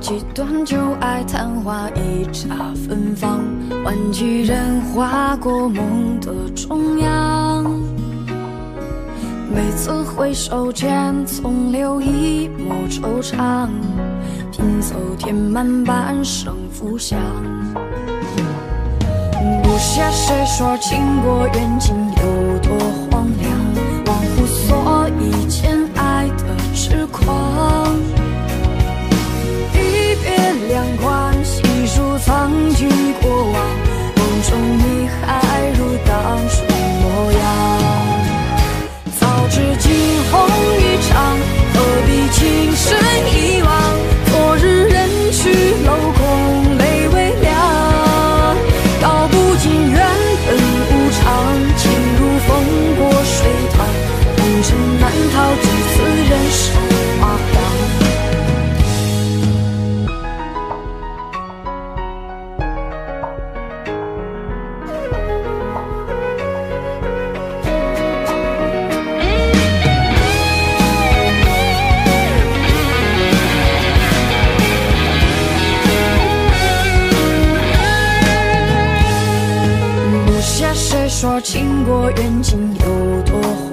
几段旧爱昙花一刹芬芳，换几人划过梦的中央。每次回首间，总留一抹惆怅，拼凑填满半生浮想。不屑谁说情过缘尽有说情过缘尽有多